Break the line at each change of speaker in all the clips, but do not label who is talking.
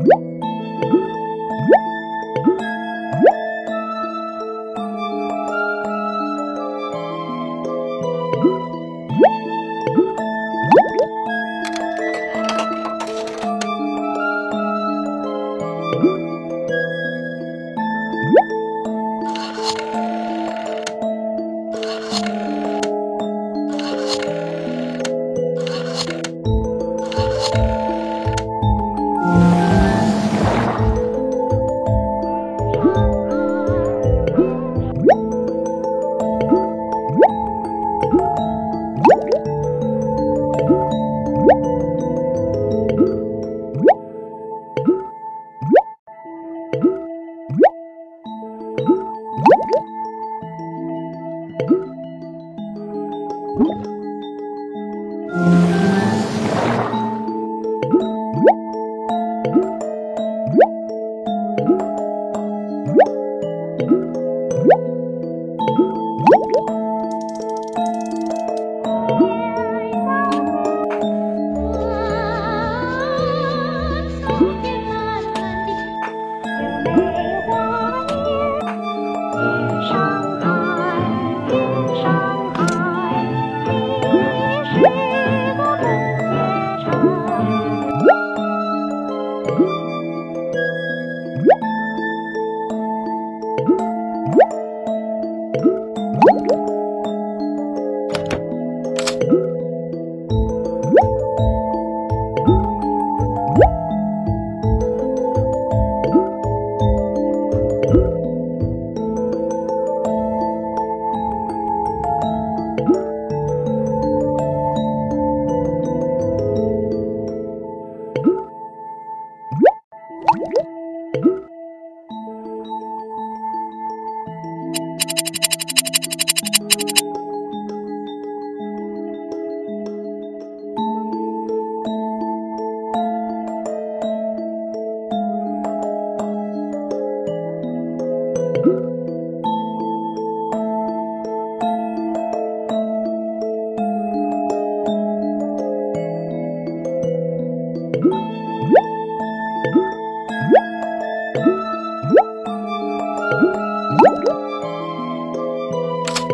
Woo! Thank hum? hum? Thank you.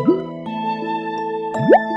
Woo!